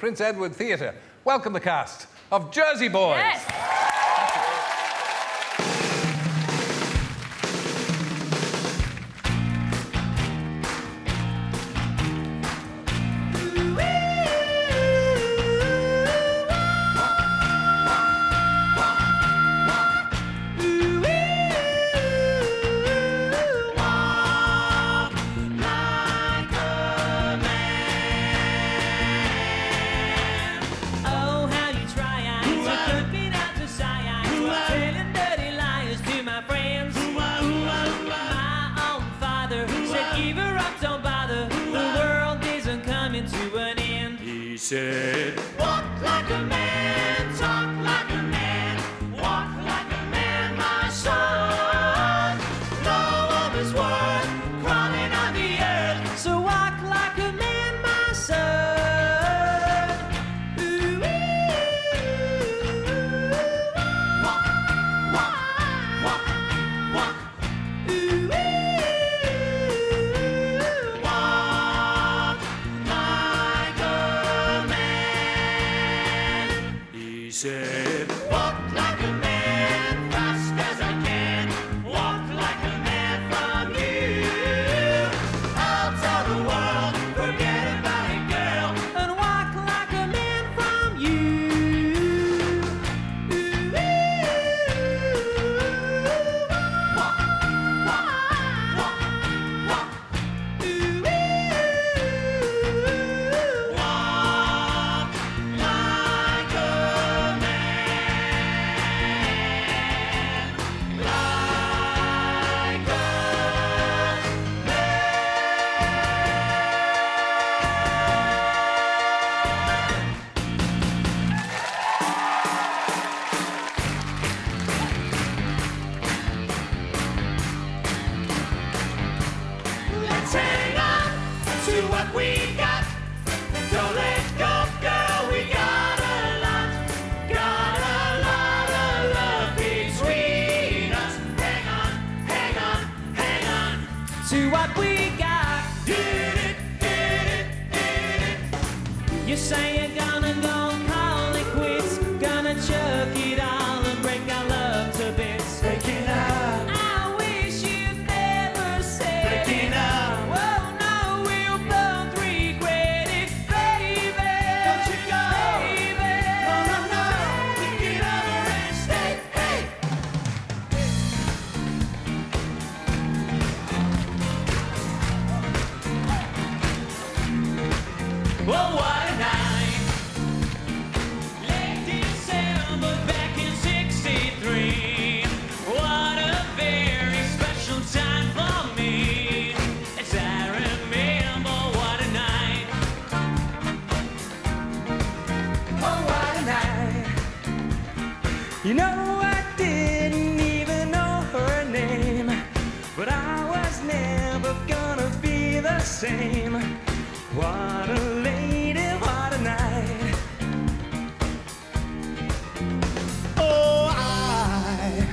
Prince Edward Theatre. Welcome the cast of Jersey Boys. Yes. said say to what we got. Don't let go, girl. We got a lot, got a lot of love between us. Hang on, hang on, hang on to what we got. Did it, did it, did it. You're saying. You know I didn't even know her name, but I was never gonna be the same. What a lady, what a night. Oh, I,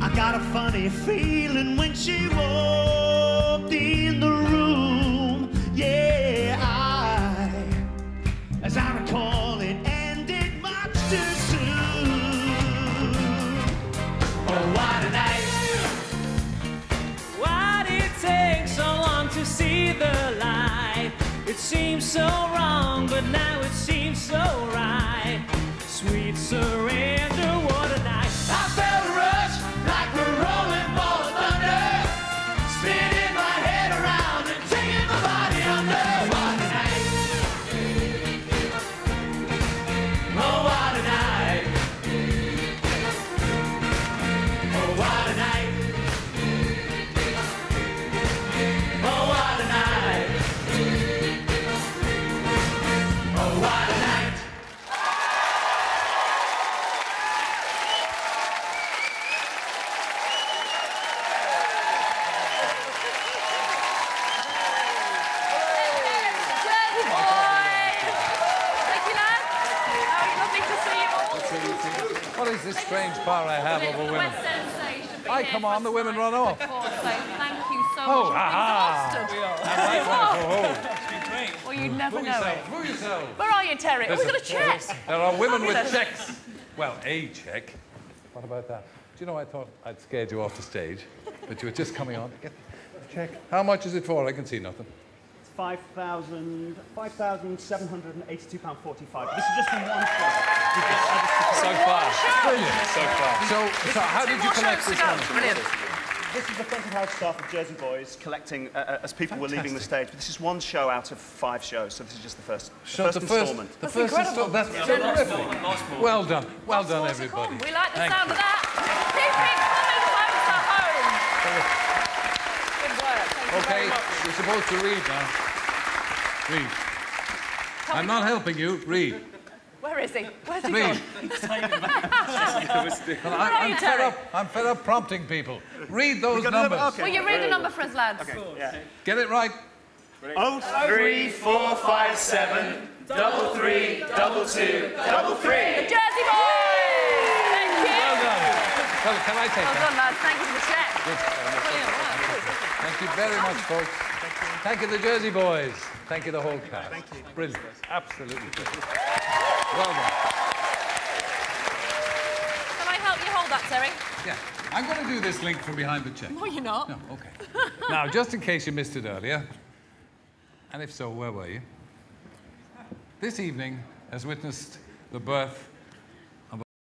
I got a funny feeling seemed so wrong, but now it seems so right. Sweet surrender. is this strange power I have over women? I come on, the women run off. Before, so thank you so oh, much. I well, you'd never know it. Where are you, Terry? Oh, There's we've got a check. There are women with checks. Well, a check. What about that? Do you know, I thought I'd scared you off the stage, but you were just coming on. Get the check. How much is it for? I can see nothing. It's 5,000, 5,782 pound 45. This is just from one show. So far. Brilliant. So far. So, so how did you collect this to money? Brilliant. This is the front of house staff of Jersey Boys collecting uh, uh, as people were leaving the stage. But this is one show out of five shows, so this is just the first, the So first the first, instalment. the That's first incredible. install- That's terrific. Well done. Well Lots done, everybody. We like the Thank sound you. of that. Keeping coming closer home. Good work. Thank you Okay, very much. you're supposed to read now. Read. Tell I'm me- not helping you. Read. Where is he? Where's he Read. gone? Well, I, are you, I'm fed Terry? up. I'm fed up prompting people. Read those got another- numbers. okay. Will you read the number for us, lads? Okay. Get it right. Oh, Three, four, five, seven, double three, double two, double three. Jersey Boys! Thank you. Well done. Well, can I take Well done, lads. Thank you for the check. Brilliant. Thank you very much, folks. Thank you, the Jersey Boys. Thank you, the whole cast. Thank you. Brilliant. Absolutely brilliant. Well done. Can I help you hold that, Terry? Yeah. I'm going to do this link from behind the chair. No, you're not. No, okay. now, just in case you missed it earlier, and if so, where were you? This evening has witnessed the birth